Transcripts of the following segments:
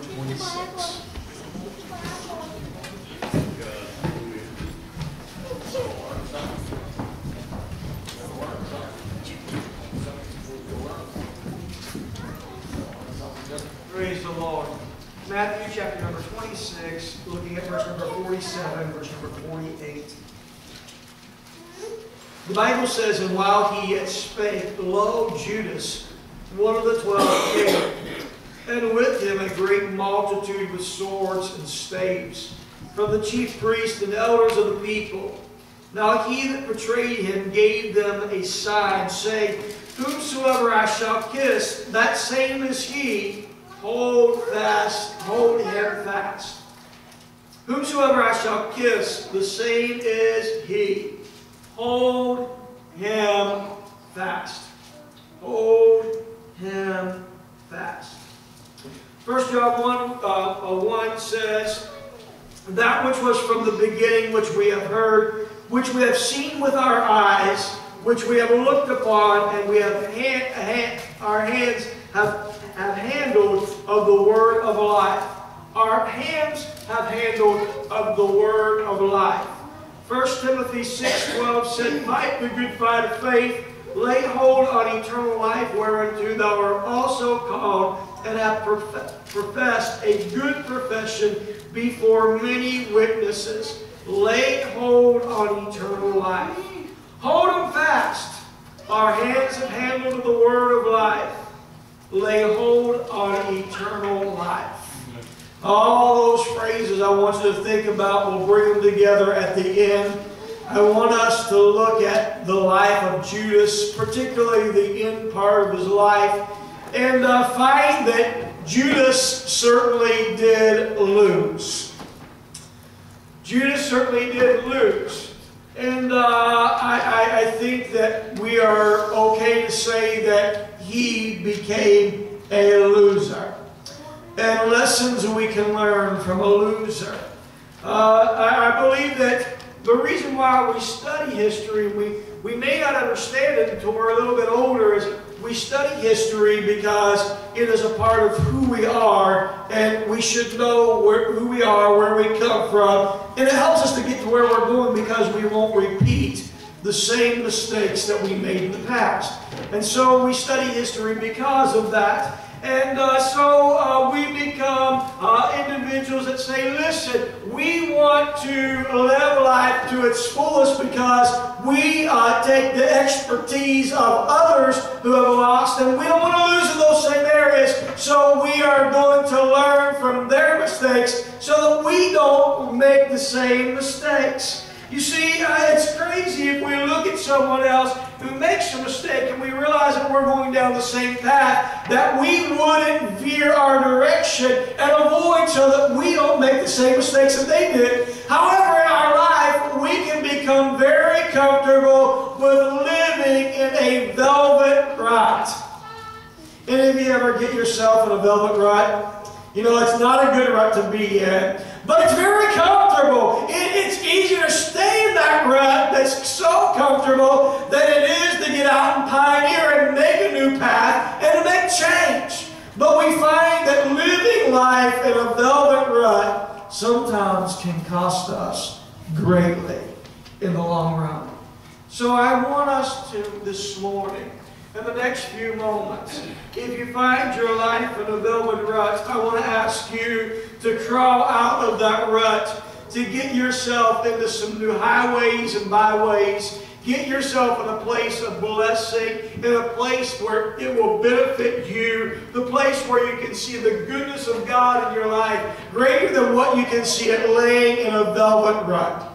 26. Praise the Lord. Matthew chapter number 26, looking at verse number 47, verse number 48. The Bible says, And while he yet spake, lo, Judas, one of the twelve, came, and with him a great multitude with swords and staves, from the chief priests and elders of the people. Now he that betrayed him gave them a sign, saying, Whomsoever I shall kiss, that same is he. Hold fast, hold him fast. Whomsoever I shall kiss, the same is he. Hold him That which was from the beginning, which we have heard, which we have seen with our eyes, which we have looked upon, and we have hand, hand, our hands have, have handled of the word of life. Our hands have handled of the word of life. 1 Timothy 6.12 said, Fight the good fight of faith, lay hold on eternal life, whereunto thou art also called, and have professed a good profession before many witnesses. Lay hold on eternal life. Hold them fast. Our hands have handled the word of life. Lay hold on eternal life. All those phrases I want you to think about, we'll bring them together at the end. I want us to look at the life of Judas, particularly the end part of his life, and uh, find that Judas certainly did lose. Judas certainly did lose. And uh, I, I think that we are okay to say that he became a loser. And lessons we can learn from a loser. Uh, I, I believe that the reason why we study history, we, we may not understand it until we're a little bit older, is we study history because it is a part of who we are, and we should know where, who we are, where we come from, and it helps us to get to where we're going because we won't repeat the same mistakes that we made in the past. And so we study history because of that. And uh, so uh, we become uh, individuals that say, listen, we want to live life to its fullest because we uh, take the expertise of others who have lost and we don't want to lose in those same areas. So we are going to learn from their mistakes so that we don't make the same mistakes. You see, uh, it's crazy if we look at someone else who makes a mistake and we realize that we're going down the same path, that we wouldn't veer our direction and avoid so that we don't make the same mistakes that they did. However, in our life, we can become very comfortable with living in a velvet rut. Any of you ever get yourself in a velvet rut? You know, it's not a good rut to be in. But it's very comfortable. It, living life in a velvet rut sometimes can cost us greatly in the long run. So I want us to this morning in the next few moments. If you find your life in a velvet rut, I want to ask you to crawl out of that rut, to get yourself into some new highways and byways. Get yourself in a place of blessing, in a place where it will benefit you, the place where you can see the goodness of God in your life, greater than what you can see it laying in a velvet rug.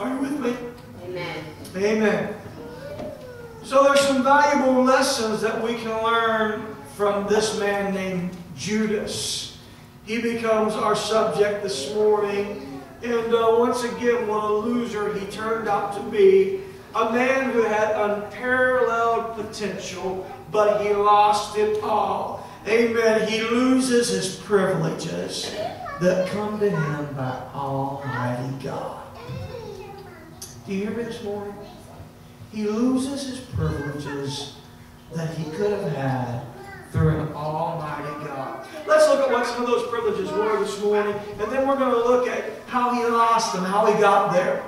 Are you with me? Amen. Amen. So there's some valuable lessons that we can learn from this man named Judas. He becomes our subject this morning. And uh, once again, what a loser he turned out to be. A man who had unparalleled potential, but he lost it all. Amen. He loses his privileges that come to him by Almighty God. Do you hear me this morning? He loses his privileges that he could have had through an almighty God. Let's look at what some of those privileges were this morning, and then we're going to look at how he lost them, how he got there.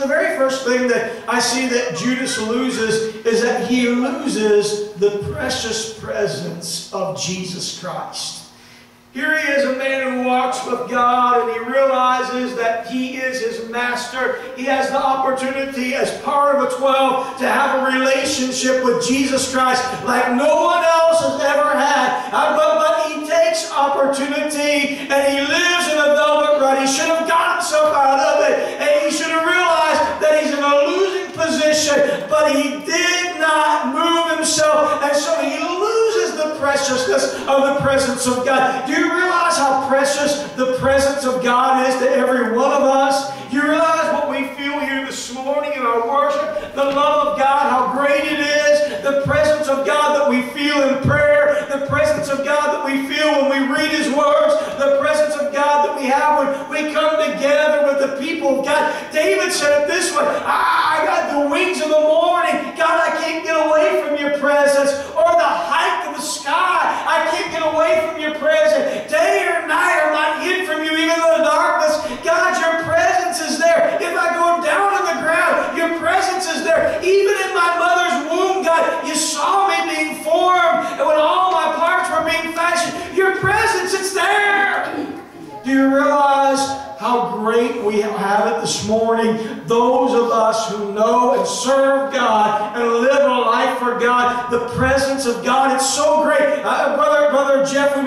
The very first thing that I see that Judas loses is that he loses the precious presence of Jesus Christ. Here he is, a man who walks with God, and he realizes that he is his master. He has the opportunity, as part of the 12, to have a relationship with Jesus Christ like no one else has ever had. Uh, but, he takes opportunity, and he lives in a velvet rut. He should have gotten some out of it, he did not move himself, and so he loses the preciousness of the presence of God. Do you realize how precious the presence of God is to every one of us? Do you realize what we feel here this morning in our worship? The love of God, how great it is. The presence of God that we feel in prayer. The presence of God that we feel when we read His words. The presence of God that we have when we come together with the people of God. David said it this way I, I got the wings of the morning. God, I can't get away from your presence. Or the height of the sky. I can't get away from your presence. Day or night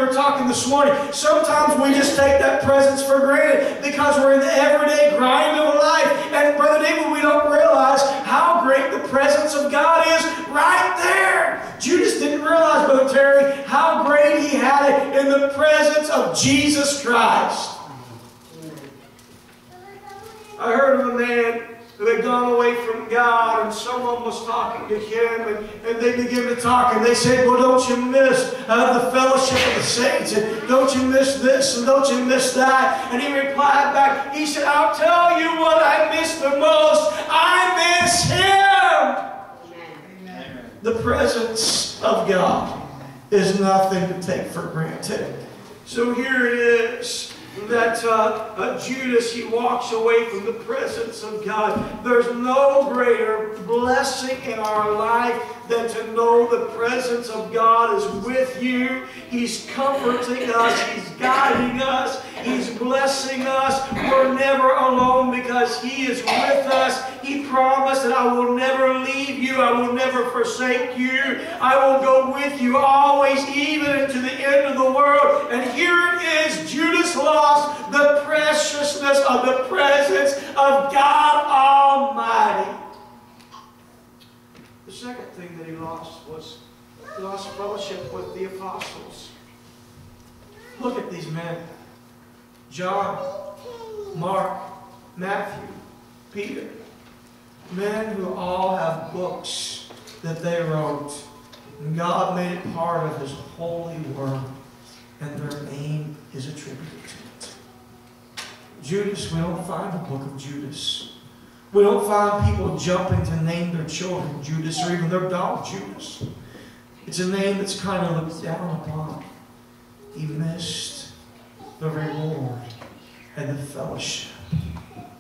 were talking this morning. Sometimes we just take that presence for granted because we're in the everyday grind of life. And brother David, we don't realize how great the presence of God is right there. Judas didn't realize, brother Terry, how great he had it in the presence of Jesus Christ. I heard of a man had gone away from God and someone was talking to him and, and they began to talk and they said, well, don't you miss uh, the fellowship of the saints and don't you miss this and don't you miss that? And he replied back, he said, I'll tell you what I miss the most. I miss him. Amen. The presence of God is nothing to take for granted. So here it is that uh, uh, Judas, he walks away from the presence of God. There's no greater blessing in our life than to know the presence of God is with you. He's comforting us. He's guiding us. He's blessing us. We're never alone because He is with us. He promised that I will never leave you. I will never forsake you. I will go with you always, even to the end of the world. And here it is. Judas the preciousness of the presence of God Almighty. The second thing that he lost was he lost fellowship with the apostles. Look at these men John, Mark, Matthew, Peter. Men who all have books that they wrote. And God made it part of His holy word. And their name is attributed to. Judas, we don't find the book of Judas. We don't find people jumping to name their children Judas or even their dog Judas. It's a name that's kind of looked down upon. He missed the reward and the fellowship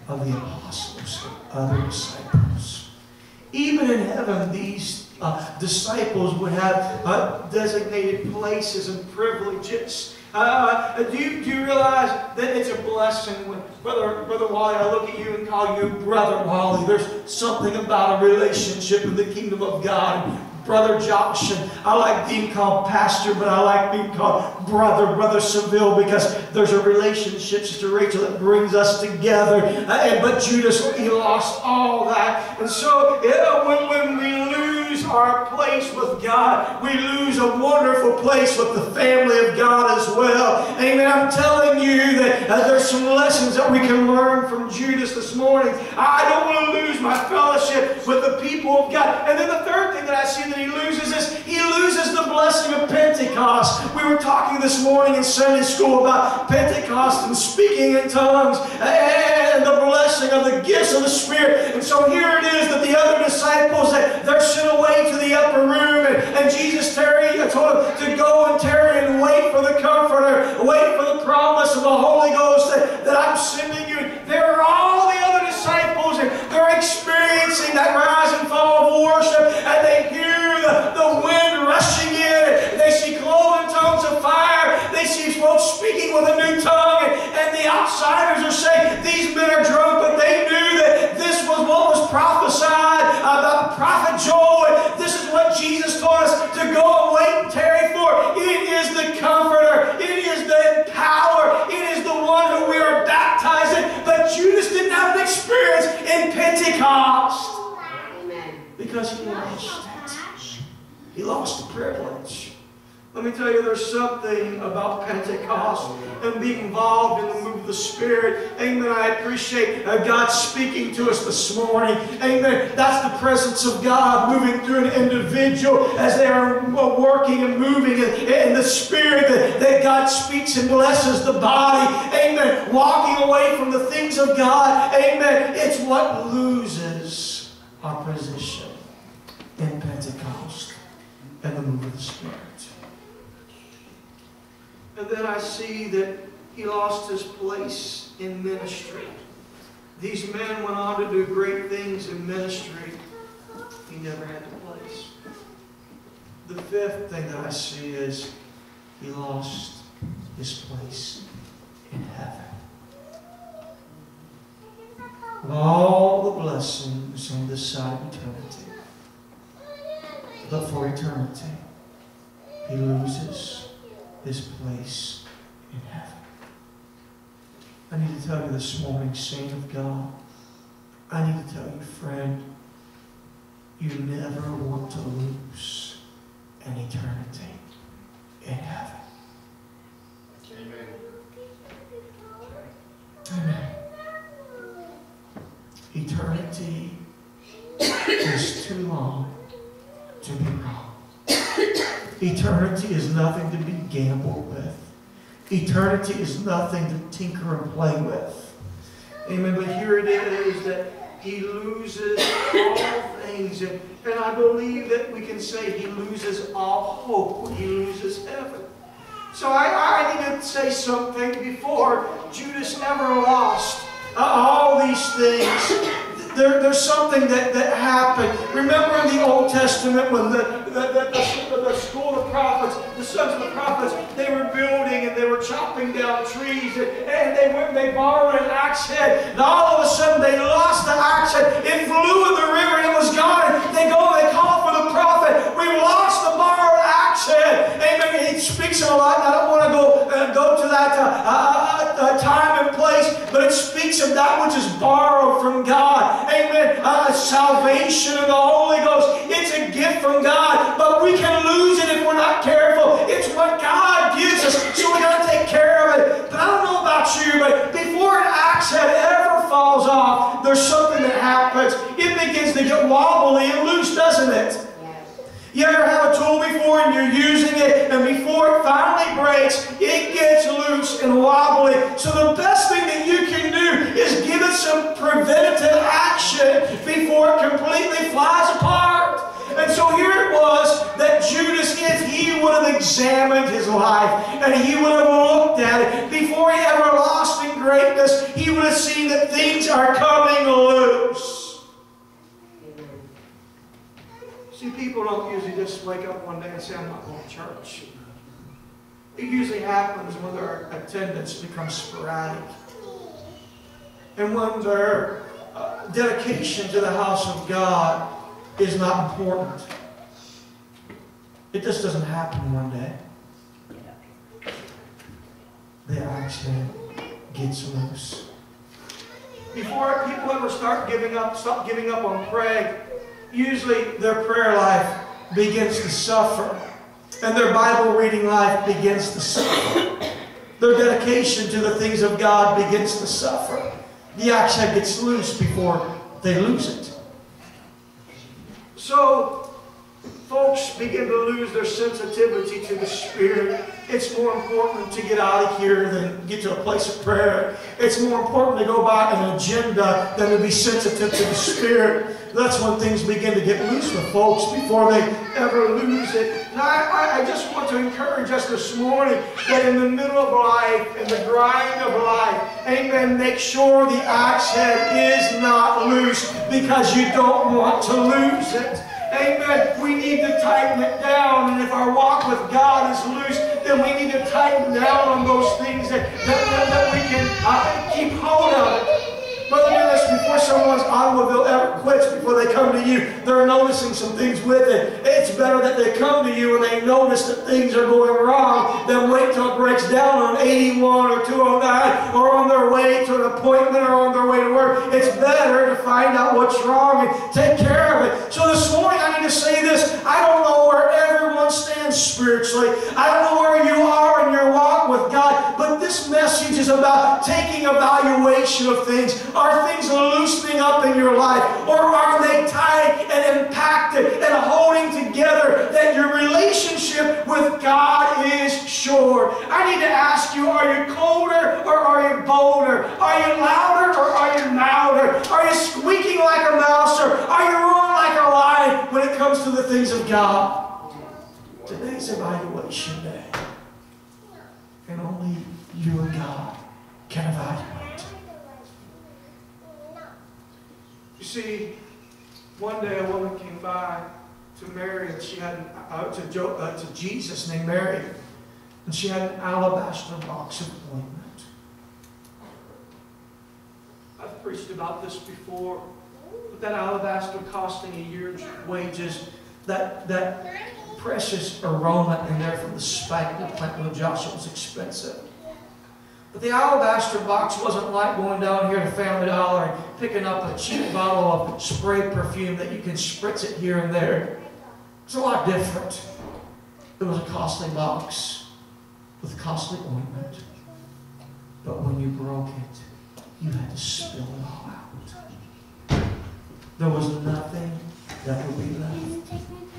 of the apostles and other disciples. Even in heaven, these uh, disciples would have uh, designated places and privileges. Uh, do, you, do you realize that it's a blessing when, Brother, Brother Wally, I look at you and call you Brother Wally. There's something about a relationship in the kingdom of God. Brother Josh, and I like being called Pastor, but I like being called Brother, Brother Saville, because there's a relationship, Sister Rachel, that brings us together. Uh, but Judas, he lost all that. And so yeah, when, when we our place with God, we lose a wonderful place with the family of God as well. Amen. I'm telling you that uh, there's some lessons that we can learn from Judas this morning. I don't want to lose my fellowship with the people of God. And then the third thing that I see that he loses is he loses the blessing of Pentecost. We were talking this morning in Sunday school about Pentecost and speaking in tongues and blessing of the gifts of the Spirit. And so here it is that the other disciples, that they're sent away to the upper room and, and Jesus tarry, told them to go and tarry and wait for the Comforter, wait for the promise of the Holy Ghost that, that I'm sending you. There are all the other disciples and they're experiencing that rise and fall of worship and they hear the, the wind rushing in. and They see cloven tongues of fire. They see folks speaking with a new tongue and, and the outsiders are saying these men are drunk but they knew that this was what was prophesied about prophet Joel. This is what Jesus told us to go and wait and tarry for. It is the comforter. It is the power. It is the one who we are baptizing. But Judas didn't have an experience in Pentecost. Amen. Because he lost it. He lost the privilege. Let me tell you, there's something about Pentecost and being involved in the move of the Spirit. Amen. I appreciate uh, God speaking to us this morning. Amen. That's the presence of God moving through an individual as they are uh, working and moving in, the Spirit that, that God speaks and blesses the body. Amen. Walking away from the things of God. Amen. It's what loses our position in Pentecost and the move of the Spirit. And then I see that he lost his place in ministry. These men went on to do great things in ministry. He never had the place. The fifth thing that I see is he lost his place in heaven. All the blessings on this side of eternity, but for eternity, he loses his place in heaven. I need to tell you this morning, saint of God, I need to tell you, friend, you never want to lose an eternity in heaven. Amen. Amen. Eternity is too long to be wrong. Eternity is nothing to be gambled with. Eternity is nothing to tinker and play with. Amen. But here it is that he loses all things. And, and I believe that we can say he loses all hope when he loses heaven. So I, I need to say something before Judas ever lost uh, all these things. There, there's something that, that happened. Remember in the Old Testament when the, the, the, the, prophets, the sons of the prophets, they were building and they were chopping down trees and, and they went they borrowed an axe head. And all of a sudden they lost the axe head. It flew in the river and it was gone. They go and they call for the prophet. We lost Amen. He speaks a lot. I don't want to go, uh, go to that uh, uh, uh, time and place, but it speaks of that which is borrowed from God. Amen. Uh, salvation of the Holy Ghost. It's a gift from God, but we can lose it if we're not careful. It's what God gives us, so we got to take care of it. But I don't know about you, but before an axe head ever falls off, there's something that happens. It begins to get wobbly and loose, doesn't it? You ever have a tool before and you're using it, and before it finally breaks, it gets loose and wobbly. So the best thing that you can do is give it some preventative action before it completely flies apart. And so here it was that Judas, if he would have examined his life and he would have looked at it before he ever lost in greatness, he would have seen that things are coming loose. Amen. See, people don't usually just wake up one day and say, I'm not going to church. It usually happens when their attendance becomes sporadic. And when their uh, dedication to the house of God is not important. It just doesn't happen one day. The action gets loose. Before people ever start giving up, stop giving up on praying, usually their prayer life begins to suffer. And their Bible reading life begins to suffer. Their dedication to the things of God begins to suffer. The axe head gets loose before they lose it. So, folks begin to lose their sensitivity to the Spirit, it's more important to get out of here than get to a place of prayer. It's more important to go by an agenda than to be sensitive to the Spirit. That's when things begin to get loose with folks before they ever lose it. Now, I, I just want to encourage us this morning that in the middle of life, in the grind of life, amen, make sure the axe head is not loose because you don't want to lose it. Amen. Need to tighten it down. And if our walk with God is loose, then we need to tighten down on those things that, that, that, that we can uh, keep hold of. Before someone's automobile ever quits, before they come to you, they're noticing some things with it. It's better that they come to you and they notice that things are going wrong than wait till it breaks down on 81 or 209 or on their way to an appointment or on their way to work. It's better to find out what's wrong and take care of it. So this morning I need to say this. I don't know where stands spiritually. I don't know where you are in your walk with God, but this message is about taking evaluation of things. Are things loosening up in your life? Or are they tight and impacted and holding together that your relationship with God is sure? I need to ask you, are you colder or are you bolder? Are you louder or are you louder? Are you squeaking like a mouse or are you roaring like a lion when it comes to the things of God? Today's evaluation day. And only you and God can evaluate. You see, one day a woman came by to Mary and she had, uh, to, jo- uh, to Jesus named Mary, and she had an alabaster box of ointment. I've preached about this before, but that alabaster costing a year's wages, that, that precious aroma in there from the spikenard plant when Joshua was expensive. But the alabaster box wasn't like going down here to Family Dollar and picking up a cheap bottle of spray perfume that you can spritz it here and there. It's a lot different. It was a costly box with costly ointment. But when you broke it, you had to spill it all out. There was nothing that would be left.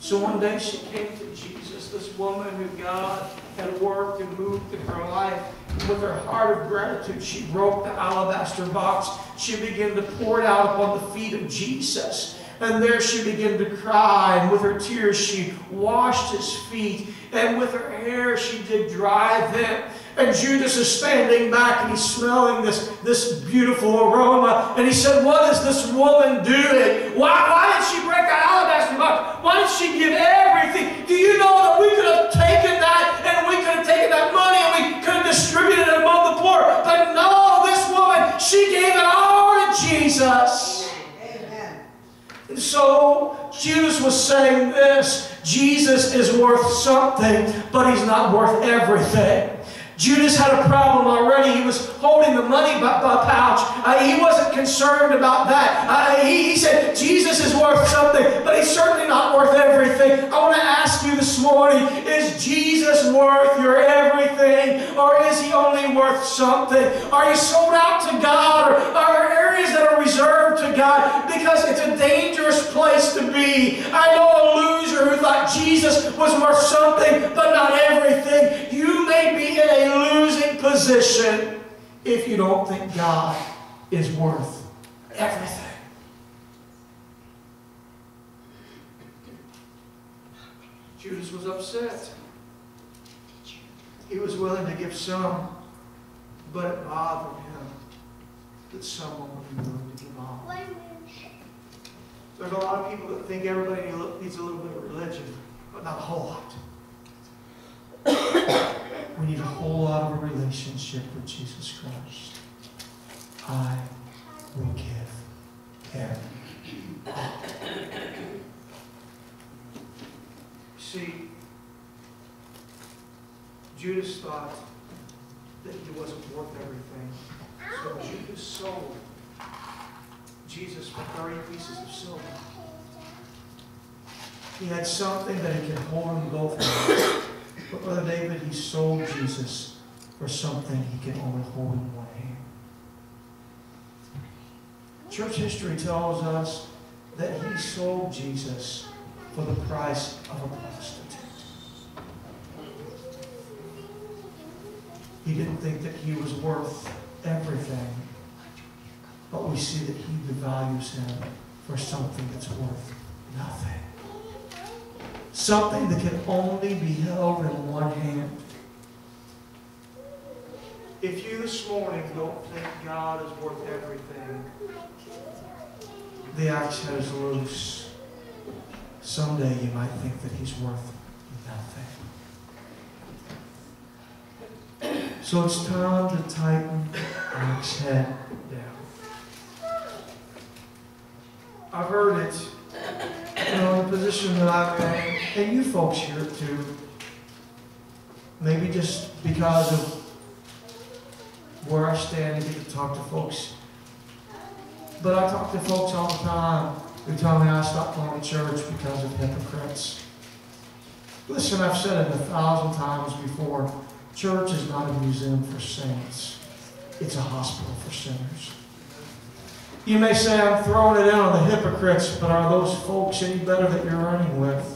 So one day she came to Jesus, this woman who God had worked and moved in her life. With her heart of gratitude, she broke the alabaster box. She began to pour it out upon the feet of Jesus. And there she began to cry, and with her tears she washed his feet, and with her hair she did dry them. And Judas is standing back and he's smelling this, this beautiful aroma. And he said, What is this woman doing? Why, why did she break the alabaster box? Why did she give everything? Do you know that we could have taken that and we could have taken that money and we could have distributed it among the poor? But no, this woman, she gave it all to Jesus. And so Judas was saying this Jesus is worth something, but he's not worth everything. Judas had a problem already. He was holding the money by pouch. Uh, he wasn't concerned about that. Uh, he, he said, Jesus is worth something, but he's certainly not worth everything. I want to ask you this morning, is Jesus worth your everything, or is he only worth something? Are you sold out to God, or are there areas that are reserved to God? Because it's a dangerous place to be. I know a loser who thought Jesus was worth something, but not everything. You may be in a losing position if you don't think God is worth everything. Judas was upset. He was willing to give some, but it bothered him that someone would be willing to give all. There's a lot of people that think everybody needs a little bit of religion, but not a whole lot. We need a whole lot of a relationship with Jesus Christ. I will give him. See, Judas thought that he wasn't worth everything. So Judas sold Jesus for 30 pieces of silver. He had something that he could hold and go for. But Brother David, he sold Jesus for something he could only hold in one hand. Church history tells us that he sold Jesus for the price of a prostitute. He didn't think that he was worth everything, but we see that he devalues him for something that's worth nothing. Something that can only be held in one hand. If you this morning don't think God is worth everything, the axe head is loose. Someday you might think that he's worth nothing. So it's time to tighten the axe head down. I've heard it, you know, the position that I'm in, and you folks here too. Maybe just because of where I stand and get to talk to folks. But I talk to folks all the time who tell me I stopped going to church because of hypocrites. Listen, I've said it a thousand times before. Church is not a museum for saints. It's a hospital for sinners. You may say I'm throwing it in on the hypocrites, but are those folks any better that you're running with?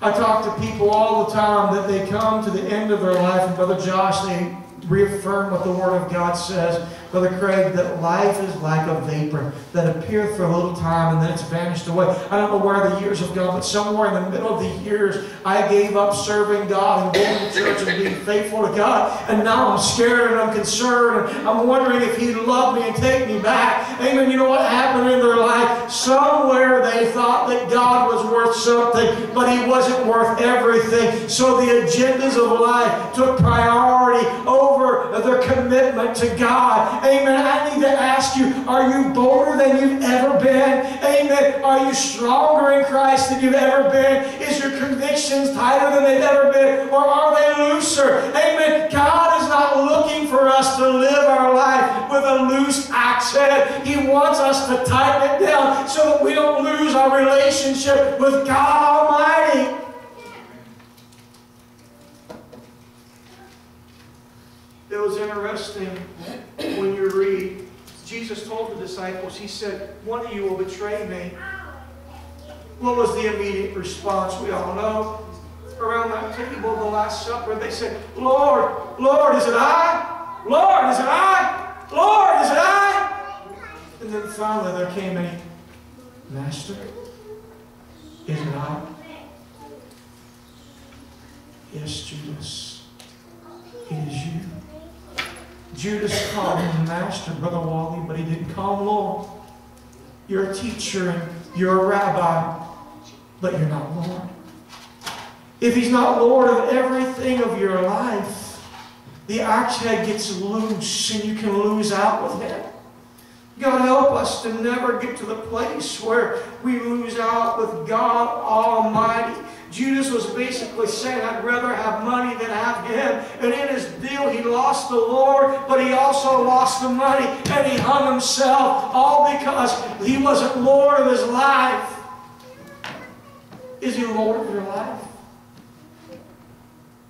I talk to people all the time that they come to the end of their life, and Brother Josh, they reaffirm what the Word of God says. Brother Craig, that life is like a vapor that appears for a little time and then it's vanished away. I don't know where the years have gone, but somewhere in the middle of the years, I gave up serving God and going to church and being faithful to God. And now I'm scared and I'm concerned and I'm wondering if He'd love me and take me back. Amen. You know what happened in their life? Somewhere they thought that God was worth something, but He wasn't worth everything. So the agendas of life took priority over their commitment to God. Amen. I need to ask you, are you bolder than you've ever been? Amen. Are you stronger in Christ than you've ever been? Is your convictions tighter than they've ever been? Or are they looser? Amen. God is not looking for us to live our life with a loose axe head. He wants us to tighten it down so that we don't lose our relationship with God Almighty. It was interesting when you read, Jesus told the disciples, He said, One of you will betray me. What was the immediate response? We all know. Around that table, the Last Supper, they said, Lord, Lord, is it I? Lord, is it I? Lord, is it I? And then finally there came a Master, is it I? Yes, Judas, it is you. Judas called him master, Brother Wally, but he didn't call him Lord. You're a teacher and you're a rabbi, but you're not Lord. If he's not Lord of everything of your life, the axe head gets loose and you can lose out with him. God help us to never get to the place where we lose out with God Almighty. Judas was basically saying, I'd rather have money than have him. And in his deal, he lost the Lord, but he also lost the money, and he hung himself, all because he wasn't Lord of his life. Is he Lord of your life?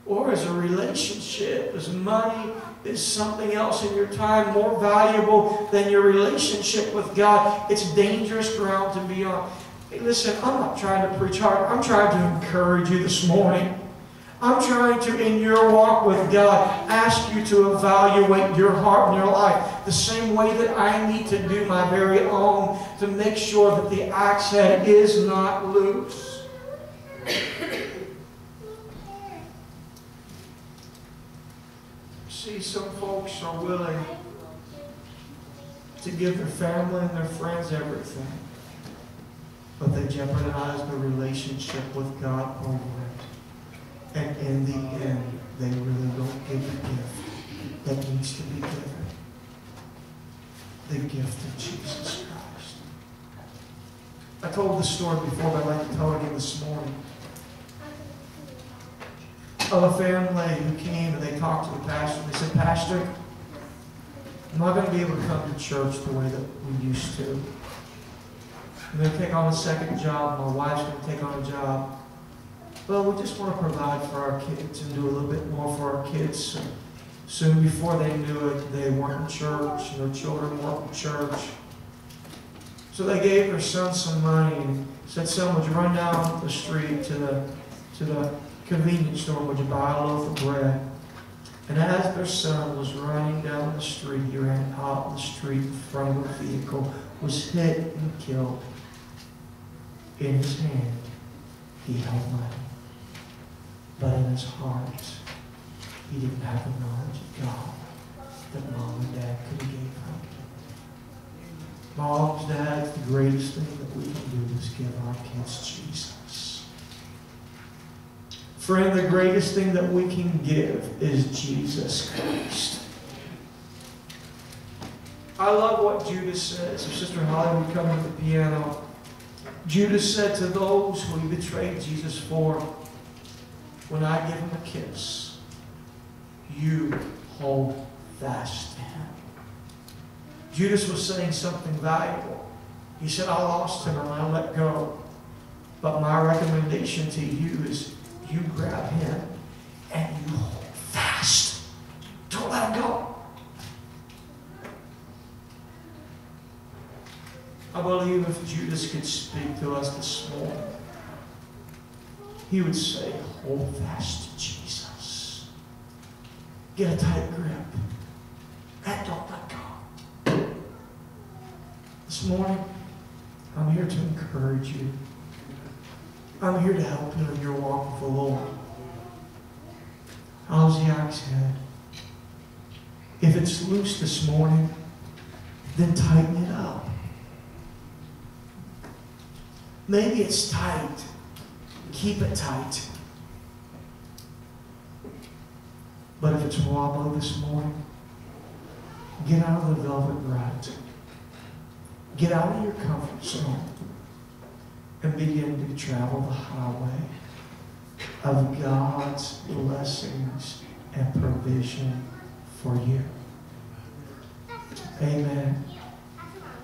Or is a relationship, is money, is something else in your time more valuable than your relationship with God? It's dangerous ground to be on. Hey, listen, I'm not trying to preach hard. I'm trying to encourage you this morning. I'm trying to, in your walk with God, ask you to evaluate your heart and your life the same way that I need to do my very own to make sure that the axe head is not loose. See, some folks are willing to give their family and their friends everything but they jeopardize the relationship with God over it. And in the end, they really don't give the gift that needs to be given. The gift of Jesus Christ. I told this story before, but I'd like to tell it again this morning. Of a family who came and they talked to the pastor. They said, Pastor, I'm not going to be able to come to church the way that we used to. I'm going to take on a second job. My wife's going to take on a job. But we just want to provide for our kids and do a little bit more for our kids. Soon before they knew it, they weren't in church, and their children weren't in church. So they gave their son some money and said, son, would you run down the street to the, to the convenience store, would you buy a loaf of bread? And as their son was running down the street, he ran out the street in front of a vehicle, was hit and killed. In his hand, he held money. But in his heart, he didn't have the knowledge of God that mom and dad could have gave him. Moms, dads, the greatest thing that we can do is give our kids Jesus. Friend, the greatest thing that we can give is Jesus Christ. I love what Judas says. If Sister Holly would come to the piano, Judas said to those who he betrayed Jesus for, When I give him a kiss, you hold fast to him. Judas was saying something valuable. He said, I lost him and I let go. But my recommendation to you is you grab him and you hold fast. Don't let him go. I believe if Judas could speak to us this morning, he would say, hold fast to Jesus. Get a tight grip. And don't let go. This morning, I'm here to encourage you. I'm here to help you in your walk with the Lord. How's the axe head? If it's loose this morning, then tighten it up. Maybe it's tight. Keep it tight. But if it's wobbly this morning, get out of the velvet rut. Get out of your comfort zone and begin to travel the highway of God's blessings and provision for you. Amen.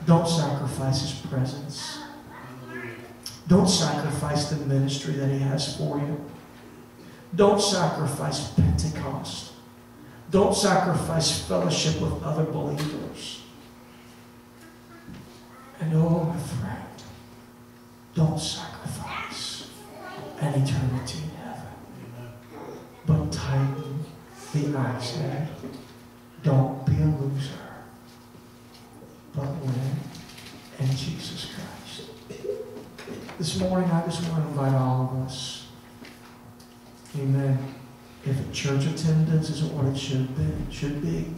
Don't sacrifice his presence. Don't sacrifice the ministry that He has for you. Don't sacrifice Pentecost. Don't sacrifice fellowship with other believers. And oh, my friend, don't sacrifice an eternity in heaven. But tighten the axe head. Don't be a loser, but win in Jesus Christ. This morning, I just want to invite all of us. Amen. If church attendance isn't what it should be, should be.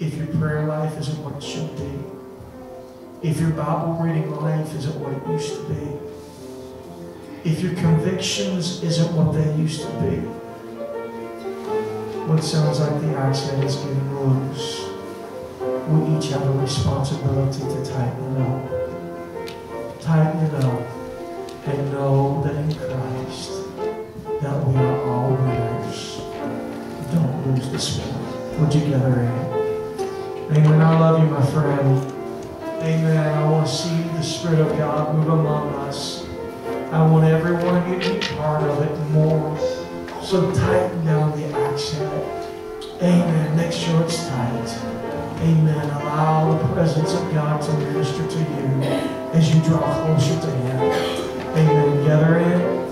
If your prayer life isn't what it should be. If your Bible reading life isn't what it used to be. If your convictions isn't what they used to be. What sounds like the axe head is getting loose. We each have a responsibility to tighten it up. Tighten it up and know that in Christ that we are all winners. Don't lose this morning. Would you gather in? Amen. I love you, my friend. Amen. I want to see the Spirit of God move among us. I want everyone to be part of it more. So tighten down the axe head. Amen. Make sure it's tight. Amen. Allow the presence of God to minister to you as you draw closer to Him. Amen. Gather in.